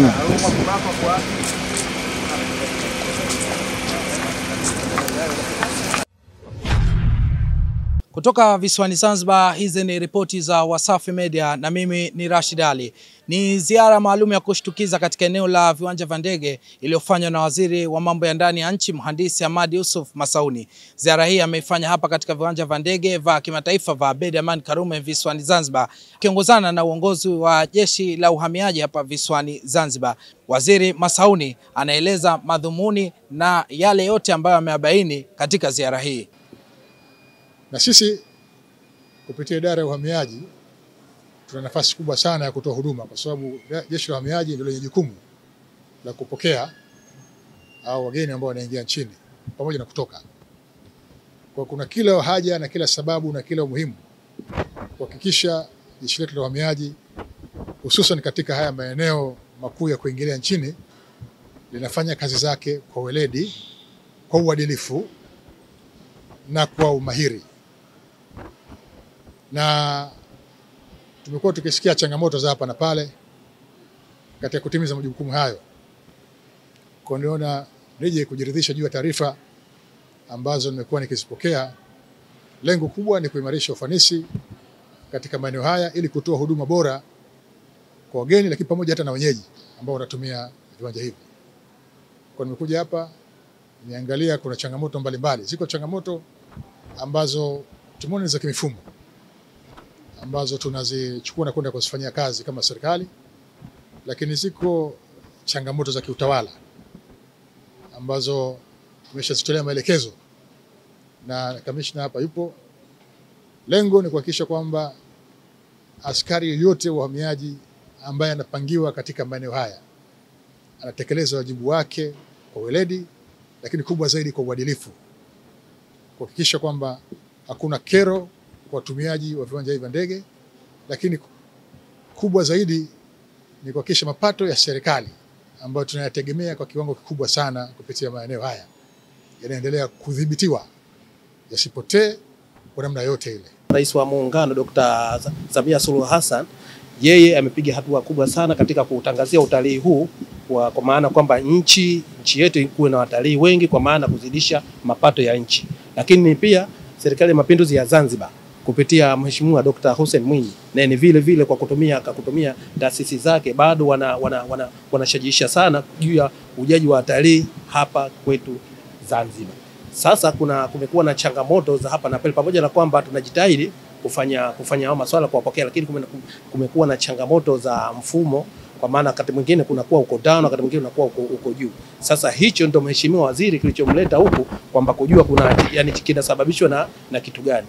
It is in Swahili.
Uma, uma, uma, Kutoka visiwani Zanzibar, hizi ni ripoti za Wasafi Media na mimi ni Rashid Ali. Ni ziara maalum ya kushtukiza katika eneo la viwanja vya ndege iliyofanywa na Waziri wa Mambo ya Ndani ya Nchi, Mhandisi Hamad Yusuf Masauni. Ziara hii ameifanya hapa katika viwanja vya ndege vya kimataifa vya Abeid Amani Karume visiwani Zanzibar, akiongozana na uongozi wa Jeshi la Uhamiaji hapa visiwani Zanzibar. Waziri Masauni anaeleza madhumuni na yale yote ambayo ameabaini katika ziara hii. Na sisi kupitia idara ya uhamiaji tuna nafasi kubwa sana ya kutoa huduma, kwa sababu jeshi la uhamiaji ndio lenye jukumu la kupokea au wageni ambao wanaingia nchini pamoja na kutoka. Kwa kuna kila haja na kila sababu na kila umuhimu kuhakikisha jeshi letu la uhamiaji hususan katika haya maeneo makuu ya kuingilia nchini linafanya kazi zake kwa weledi, kwa uadilifu na kwa umahiri na tumekuwa tukisikia changamoto za hapa na pale katika kutimiza majukumu hayo. Kwa niona nije kujiridhisha juu ya taarifa ambazo nimekuwa nikizipokea. Lengo kubwa ni kuimarisha ufanisi katika maeneo haya ili kutoa huduma bora kwa wageni, lakini pamoja hata na wenyeji ambao wanatumia viwanja hivi. Kwa nimekuja hapa niangalia, kuna changamoto mbalimbali. Ziko changamoto ambazo tumeona za kimifumo ambazo tunazichukua na kwenda kuzifanyia kazi kama serikali, lakini ziko changamoto za kiutawala ambazo tumeshazitolea maelekezo na kamishna hapa yupo. Lengo ni kuhakikisha kwamba askari yoyote wa uhamiaji ambaye anapangiwa katika maeneo haya anatekeleza wajibu wake kwa weledi, lakini kubwa zaidi kwa uadilifu, kuhakikisha kwamba hakuna kero watumiaji wa viwanja hivi vya ndege, lakini kubwa zaidi ni kuhakikisha mapato ya serikali ambayo tunayategemea kwa kiwango kikubwa sana kupitia maeneo haya yanaendelea kudhibitiwa yasipotee kwa namna yote ile. Rais wa Muungano Dr. Samia Suluhu Hassan yeye amepiga hatua kubwa sana katika kuutangazia utalii huu kwa, kwa maana kwamba nchi nchi yetu kuwe na watalii wengi, kwa maana kuzidisha mapato ya nchi, lakini pia serikali ya mapinduzi ya Zanzibar kupitia Mheshimiwa Dr. Hussein Mwinyi naye ni vile vile kwa kutumia kutumia taasisi zake bado wanashajiisha wana, wana sana juu ya ujaji wa watalii hapa kwetu Zanzibar. Sasa kuna kumekuwa na changamoto za hapa na pale, pamoja na kwamba tunajitahidi kufanya kufanya hao masuala kuwapokea, lakini kumekuwa na changamoto za mfumo kwa maana wakati mwingine kunakuwa uko down, wakati mwingine unakuwa uko, uko juu. Sasa hicho ndio mheshimiwa waziri kilichomleta huku kwamba kujua kuna yani kinasababishwa na, na kitu gani.